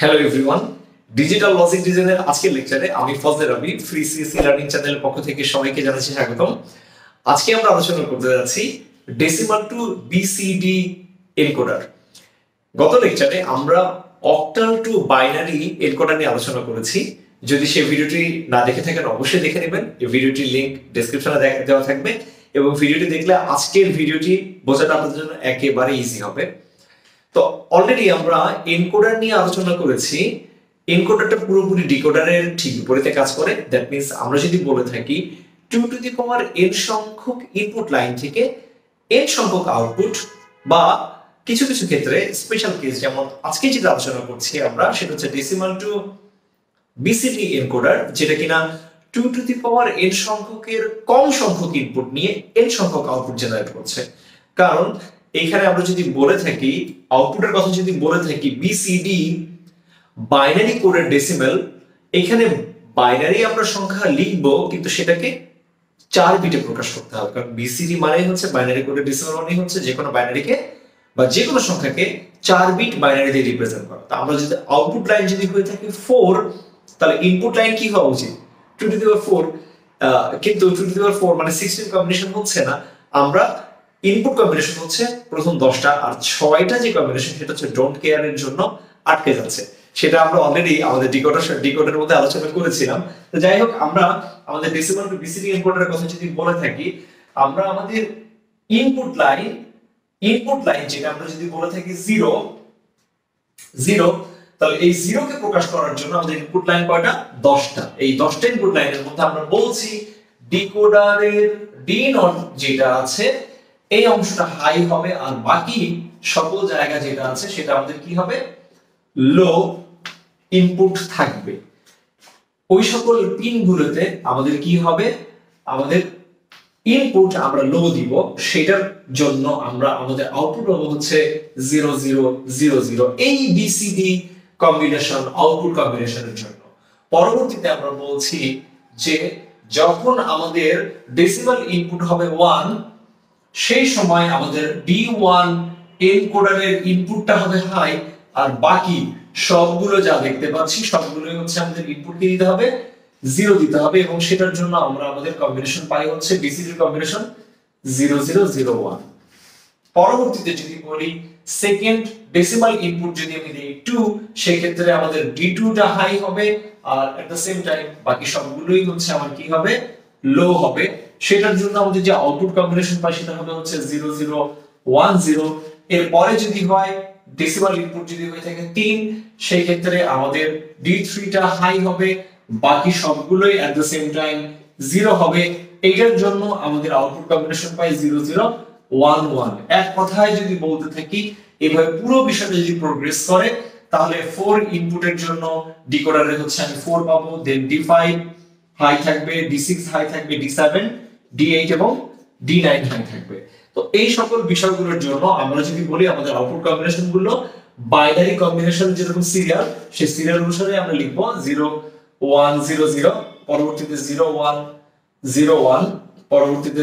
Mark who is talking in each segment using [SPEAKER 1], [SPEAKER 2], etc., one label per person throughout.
[SPEAKER 1] hello everyone digital logic ডিজাইনের আজকের লেকচারে আমি Fazle Rabbi free CAC learning চ্যানেলের পক্ষ থেকে সবাইকে জানাচ্ছি স্বাগতম আজকে আমরা আলোচনা করতে যাচ্ছি ডেসিমাল টু বিসিডি এনকোডার গত লেকচারে আমরা অক্টাল টু বাইনারি এনকোডার নিয়ে আলোচনা করেছি যদি সে ভিডিওটি না দেখে থাকেন অবশ্যই দেখে নেবেন এই ভিডিওটির লিঙ্ক ডেসক্রিপশনে দেওয়া থাকবে এবং ভিডিওটি দেখলে আজকের ভিডিওটি বোঝাটা আপনাদের জন্য একেবারে ইজি হবে তো অলরেডি আমরা এনকোডার নিয়ে আলোচনা করেছি এনকোডারটা পুরোপুরি ডিকোডারের ঠিক বিপরীতে কাজ করে দ্যাট মিনস আমরা যদি বলে থাকি two to the power N সংখ্যক ইনপুট লাইন থেকে এন সংখ্যক আউটপুট বা কিছু কিছু ক্ষেত্রে স্পেশাল কেস যেমন আজকে যেটা আলোচনা করছি আমরা সেটা হচ্ছে ডেসিমাল টু বিসিডি এনকোডার যেটা কিনা two to the power N সংখ্যকের কম সংখ্যক ইনপুট নিয়ে এন সংখ্যক আউটপুট জেনারেট করছে কারণ এইখানে আমরা যদি বলে থাকি আউটপুটের কথা যদি বলে থাকি বিসিডি বাইনারি কোডের ডেসিমেল এখানে বাইনারি আমরা সংখ্যা লিখব কিন্তু সেটাকে চার বিটে প্রকাশ করতে হবে কারণ বিসিডি মানে হচ্ছে বাইনারি কোডের ডেসিমেল মানে হচ্ছে যে কোনো বাইনারিকে বা যে কোনো সংখ্যাকে চার বিট বাইনারি দিয়ে রিপ্রেজেন্ট করা তা আমরা যদি আউটপুট লাইন যদি হয়ে থাকে ফোর তাহলে ইনপুট লাইন কি হওয়া উচিত টু টু দিওয়ার ফোর কিন্তু টু টু দিওয়ার ফোর মানে সিক্সটিন কম্বিনেশন হচ্ছে না আমরা ইনপুট কম্বিনেশন হচ্ছে প্রথম দশটা আর ছয়টা যে কম্বিনেশন সেটা হচ্ছে ডোন্ট কেয়ার এর জন্য আটকে যাচ্ছে সেটা আমরা অলরেডি আমাদের ডিকোডার ডিকোডের মধ্যে আলোচনা করেছিলাম তো যাই হোক আমরা আমাদের ডেসিমাল টু বিসিডি এনকোডারের কথা যদি বলে থাকি আমরা আমাদের ইনপুট লাইন ইনপুট লাইন যেটা আমরা যদি বলে থাকি জিরো জিরো তাহলে এই জিরোকে প্রকাশ করার জন্য আমাদের ইনপুট লাইন কয়টা দশটা এই দশটা ইনপুট লাইনের মধ্যে আমরা বলছি ডিকোডারের ডি নট যেটা আছে এই অংশটা হাই হবে আর বাকি সকল জায়গা যেটা আছে সেটা আমাদের কি হবে লো ইনপুট থাকবে ওই সকল পিনগুলোতে আমাদের কি হবে আমাদের ইনপুট আমরা লো দিব সেটার জন্য আমরা আমাদের আউটপুট হবে হচ্ছে জিরো জিরো জিরো জিরো এই বিসিডি কম্বিনেশন আউটপুট কম্বিনেশনের জন্য পরবর্তীতে আমরা বলছি যে যখন আমাদের ডেসিমাল ইনপুট হবে ওয়ান সেই সময় আমাদের ডি ওয়ান এনকোডারের ইনপুটটা হবে হাই আর বাকি সবগুলো যা দেখতে পাচ্ছি সবগুলো হচ্ছে আমাদের ইনপুট ইনপুটকে দিতে হবে জিরো দিতে হবে এবং সেটার জন্য আমরা আমাদের কম্বিনেশন পাই হচ্ছে বিসিডির combination zero zero zero one পরবর্তীতে যদি বলি সেকেন্ড ডেসিমাল ইনপুট যদি আমি দিই টু সেক্ষেত্রে আমাদের ডি টুটা হাই হবে আর এট দ্য সেম টাইম বাকি সবগুলোই হচ্ছে আমার কি হবে লো হবে সেটার জন্য আমাদের যে আউটপুট কম্বিনেশন পাই সেটা হবে হচ্ছে জিরো জিরো ওয়ান জিরো এর পরে যদি হয় ডেসিমাল ইনপুট যদি হয়ে থাকে তিন সেই ক্ষেত্রে আমাদের ডি থ্রিটা হাই হবে বাকি সবগুলোই at the same time zero হবে এইটার জন্য আমাদের আউটপুট কম্বিনেশন পাই জিরো জিরো ওয়ান ওয়ান এক কথায় যদি বলতে থাকি এভাবে পুরো বিষয়টা যদি প্রোগ্রেস করে তাহলে ফোর ইনপুটের জন্য ডিকোডারে হচ্ছে আমি ফোর পাবো দেন ডি ফাইভ হাই থাকবে ডি সিক্স হাই থাকবে ডি সেভেন ডি এবং থাকবে তো এই সকল বিষয়গুলোর জন্য আমরা যদি বলি আমাদের আউটপুট কম্বিনেশন গুলো বাইনারি কম্বিনেশন যেরকম সিরিয়াল সেই সিরিয়াল অনুসারে আমরা লিখব জিরো ওয়ান পরবর্তীতে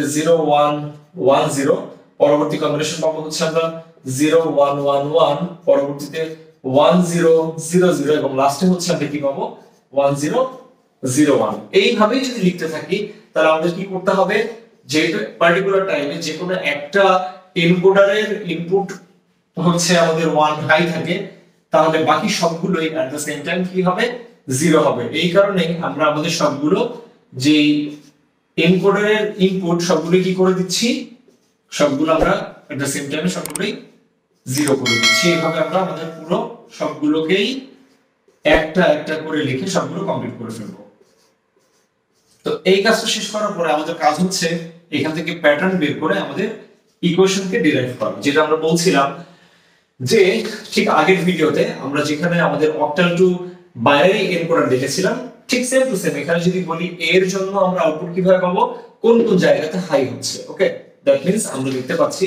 [SPEAKER 1] ওয়ান জিরো পরবর্তীতে পরবর্তী কম্বিনেশন পাবো হচ্ছে আমরা জিরো ওয়ান ওয়ান ওয়ান পরবর্তীতে ওয়ান জিরো জিরো জিরো এবং লাস্টে হচ্ছে আমরা কি পাবো ওয়ান জিরো জিরো ওয়ান এইভাবেই যদি লিখতে থাকি তাহলে আমাদের কি করতে হবে যেহেতু পার্টিকুলার টাইমে যে কোনো একটা এনকোডারের ইনপুট হচ্ছে আমাদের ওয়ান হাই থাকে তাহলে বাকি সবগুলোই অ্যাট দ্য সেম টাইম কি হবে জিরো হবে এই কারণে আমরা আমাদের সবগুলো যে এনকোডারের ইনপুট সবগুলো কি করে দিচ্ছি সবগুলো আমরা অ্যাট দ্য সেম টাইমে সবগুলোই জিরো করে দিচ্ছি এইভাবে আমরা আমাদের পুরো সবগুলোকেই একটা একটা করে লিখে সবগুলো কমপ্লিট করে ফেলবো তো এই কাজটা শেষ করার পরে আমাদের কাজ হচ্ছে এখান থেকে প্যাটার্ন বের করে আমাদের ইকুয়েশনকে ডিরাইভ করা যেটা আমরা বলছিলাম যে ঠিক আগের ভিডিওতে আমরা যেখানে আমাদের অক্টাল টু বাইরে এনকোডার দেখেছিলাম ঠিক সেম টু সেম এখানে যদি বলি এর জন্য আমরা আউটপুট কিভাবে পাবো কোন কোন জায়গাতে হাই হচ্ছে ওকে দ্যাট মিন্স আমরা দেখতে পাচ্ছি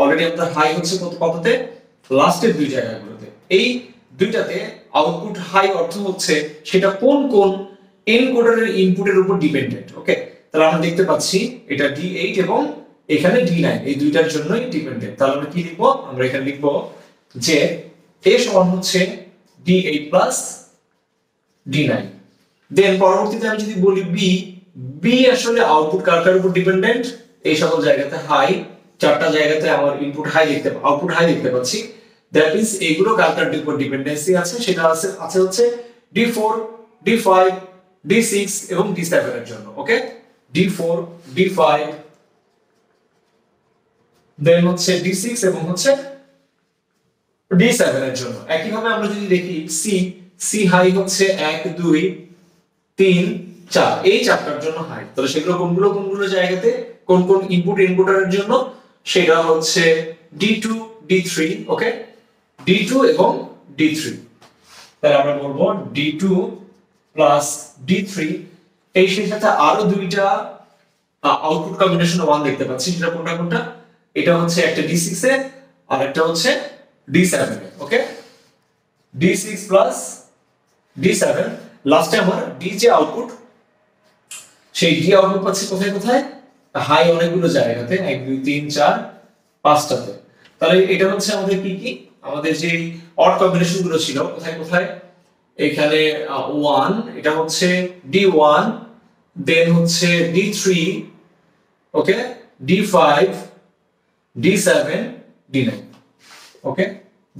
[SPEAKER 1] অলরেডি আপনার হাই হচ্ছে কত কততে লাস্টের দুই জায়গাগুলোতে এই দুইটাতে আউটপুট হাই অর্থ হচ্ছে সেটা কোন কোন এনকোডারের ইনপুটের উপর ডিপেন্ডেন্ট ওকে তাহলে আমরা দেখতে পাচ্ছি এটা ডি এইট এবং এখানে ডি নাইন এই দুইটার জন্যই ডিপেন্ডেন্ট তাহলে আমরা কি লিখবো আমরা এখানে লিখবো যে এ সমান হচ্ছে D eight plus D nine then পরবর্তীতে আমি যদি বলি বি বি আসলে আউটপুট কার কার উপর ডিপেন্ডেন্ট এই সকল জায়গাতে হাই চারটা জায়গাতে আমার ইনপুট হাই দেখতে আউটপুট হাই দেখতে পাচ্ছি দ্যাট মিনস এগুলো কার কার উপর ডিপেন্ডেন্সি আছে সেটা আছে আছে হচ্ছে D four D five D six এবং ডি সেভেনের জন্য okay D four D five then হচ্ছে ডি সিক্স এবং হচ্ছে ডি সেভেনের জন্য একইভাবে আমরা যদি দেখি সি সি হাই হচ্ছে এক দুই তিন চার এই চারটার জন্য হাই তাহলে সেগুলো কোনগুলো কোনগুলো জায়গাতে কোন কোন ইনপুট ইনপুটারের জন্য সেটা হচ্ছে D two D three okay D two এবং ডি থ্রি তাহলে আমরা বলবো D two plus D three এই সেই সাথে আরো দুইটা আউটপুট কম্বিনেশন ওয়ান দেখতে পাচ্ছি সেটা কোনটা কোনটা এটা হচ্ছে একটা ডি সিক্স এ আর একটা হচ্ছে D seven okay D six plus D seven লাস্টে আমার ডি যে আউটপুট সেই ডি আউটপুট পাচ্ছি কোথায় কোথায় হাই অনেকগুলো জায়গাতে এক দুই তিন চার পাঁচটাতে তাহলে এটা হচ্ছে আমাদের কি কি আমাদের যে অড কম্বিনেশন গুলো ছিল কোথায় কোথায় এখানে ওয়ান এটা হচ্ছে ডি ওয়ান দেন হচ্ছে D three okay D five D seven D nine okay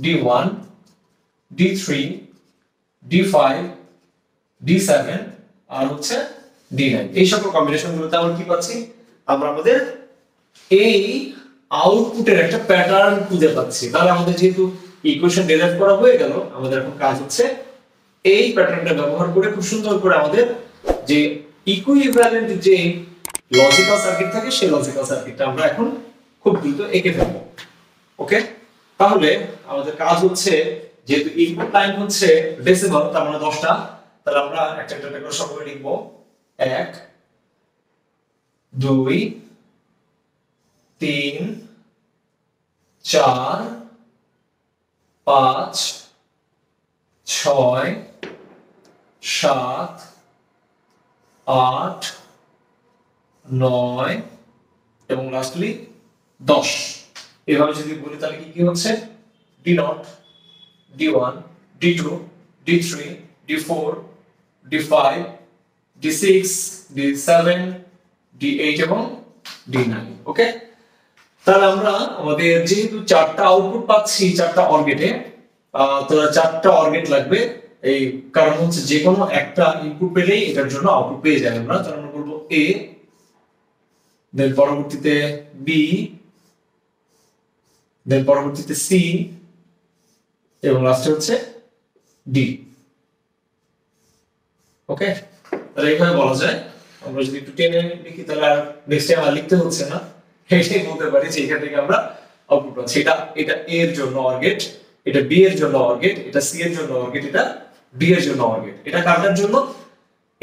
[SPEAKER 1] D one D three D five D seven আর হচ্ছে ডি নাইন এই সকল কম্বিনেশন গুলোতে আমরা কি পাচ্ছি আমরা আমাদের এই আউটপুটের একটা প্যাটার্ন খুঁজে পাচ্ছি তাহলে আমাদের যেহেতু ইকুয়েশন ডেরাইভ করা হয়ে গেল আমাদের এখন কাজ হচ্ছে এই প্যাটার্নটা ব্যবহার করে খুব সুন্দর করে আমাদের যে ইকুইভ্যালেন্ট যে লজিক্যাল সার্কিট থাকে সেই লজিক্যাল সার্কিটটা আমরা এখন খুব দ্রুত এঁকে ফেলবো ওকে তাহলে আমাদের কাজ হচ্ছে যেহেতু ইনপুট লাইন হচ্ছে ডেসিমাল তার মানে দশটা তাহলে আমরা একটা একটা করে করে লিখবো এক দুই তিন চার পাঁচ ছয় সাত আট নয় এবং লাস্টলি দশ এভাবে যদি বলি তাহলে কি কি হচ্ছে D nought D one D two D three D four D five D six D seven D eight এবং ডি নাইন ওকে তাহলে আমরা আমাদের যেহেতু চারটা আউটপুট পাচ্ছি চারটা অর্গেটে তো চারটা অর্গেট লাগবে এই কারণ হচ্ছে যে কোনো একটা ইনপুট পেলেই এটার জন্য আউটপুট পেয়ে যাই আমরা তাহলে মানে আমরা বলবো এ দেন পরবর্তীতে বি দেন পরবর্তীতে সি এবং লাস্টে হচ্ছে ডি ওকে তাহলে এইভাবে বলা যায় আমরা যদি একটু টেনে লিখি তাহলে আর নেক্সট টাইম আর লিখতে হচ্ছে না এটাই বলতে পারি যে এখান থেকে আমরা আউটপুট পাচ্ছি এটা এটা এর জন্য অর্গেট এটা বি এর জন্য অর্গেট এটা সি এর জন্য অর্গেট এটা ডি এর জন্য অর এটা কাটার জন্য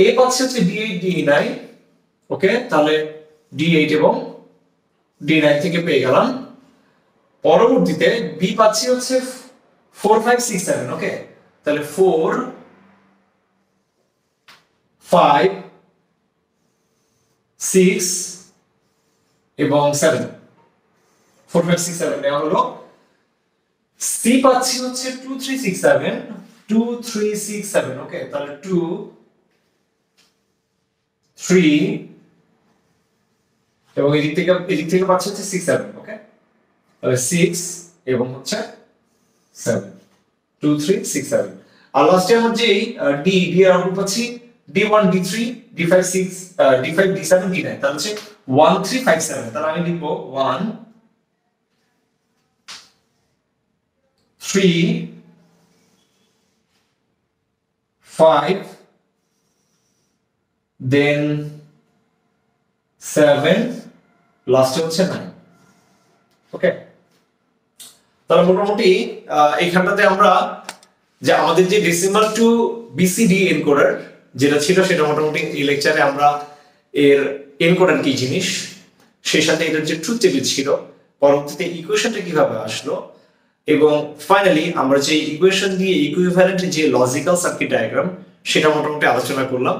[SPEAKER 1] এ পাচ্ছে হচ্ছে D eight D nine okay তাহলে ডি এইট এবং ডি নাইন থেকে পেয়ে গেলাম পরবর্তীতে বি পাচ্ছি হচ্ছে four five six seven okay তাহলে ফোর ফাইভ সিক্স এবং seven four five six seven নেওয়া হলো সি পাচ্ছি হচ্ছে two three six seven two three six seven okay তাহলে টু থ্রি এবং এদিক থেকে এদিক থেকে পাচ্ছে হচ্ছে সিক্স সেভেন ওকে তাহলে সিক্স এবং হচ্ছে seven two three six seven আর লাস্টে আমার যে ডি ডি এর আউটপুট পাচ্ছি D one D three D five six D five D seven D nine তাহলে হচ্ছে ওয়ান থ্রি ফাইভ সেভেন তাহলে আমি লিখবো ওয়ান থ্রি 5 দেন 7 লাস্টে হচ্ছে 9 ওকে তাহলে মোটামুটি এইখানটাতে আমরা যে আমাদের যে ডেসিমাল টু বিসিডি এনকোডার যেটা ছিল সেটা মোটামুটি এই লেকচারে আমরা এর এনকোডার কি জিনিস সেই সাথে এটার যে ট্রুথ টেবিল ছিল পরবর্তীতে ইকুয়েশনটা কিভাবে আসলো এবং ফাইনালি আমরা যে ইকুয়েশন দিয়ে ইকুইভ্যালেন্ট যে লজিক্যাল সার্কিট ডায়াগ্রাম সেটা মোটামুটি আলোচনা করলাম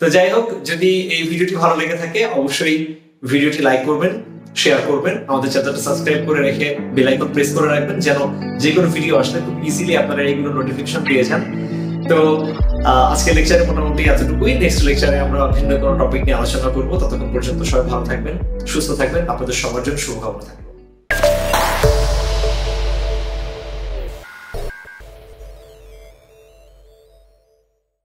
[SPEAKER 1] তো যাই হোক যদি এই ভিডিওটি ভালো লেগে থাকে অবশ্যই ভিডিওটি লাইক করবেন শেয়ার করবেন আমাদের চ্যানেলটা সাবস্ক্রাইব করে রেখে বেল আইকন প্রেস করে রাখবেন যেন যে কোনো ভিডিও আসলে খুব ইজিলি আপনারা এইগুলো নোটিফিকেশন পেয়ে যান তো আজকে লেকচারে মোটামুটি এতটুকুই নেক্সট লেকচারে আমরা ভিন্ন কোনো টপিক নিয়ে আলোচনা করব ততক্ষণ পর্যন্ত সবাই ভালো থাকবেন সুস্থ থাকবেন আপনাদের সবার জন্য শুভকামনা থাকবে